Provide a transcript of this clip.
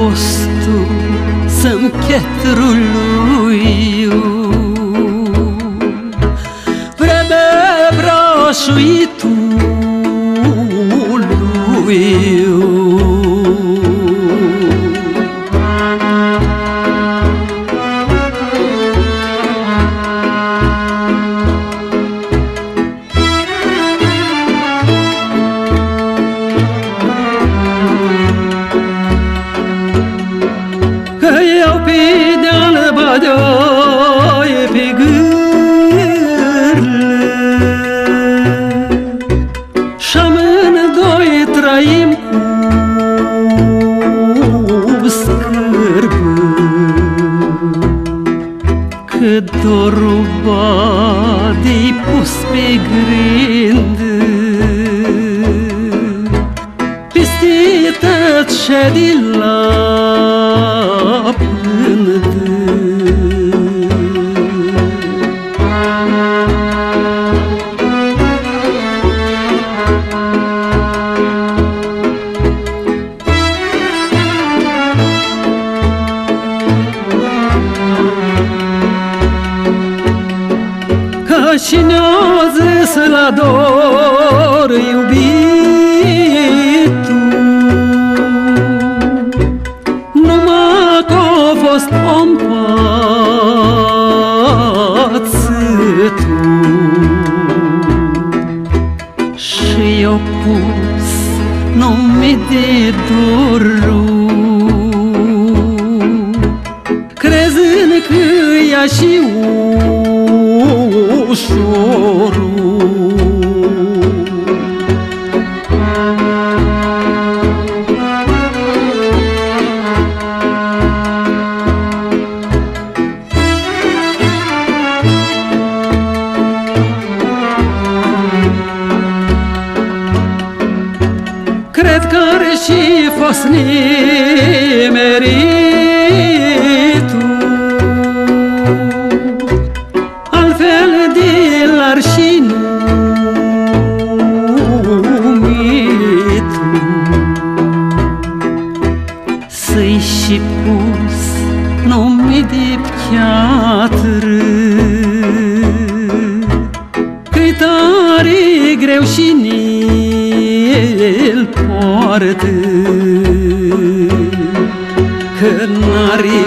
postul să-mi chetruluiu Vreme broșuitului de pe gârle Și amândoi trăim cu scârbă Că dorul de pus pe grindă Peste tot și de la și ne-a zis la dor iubitul. Numai că a fost om Și i-a pus nume de dorul Crezând că ea și ușorul Cred că are și fost nimerit piatră. Că-i tare greu și ne-l poartă Că n-are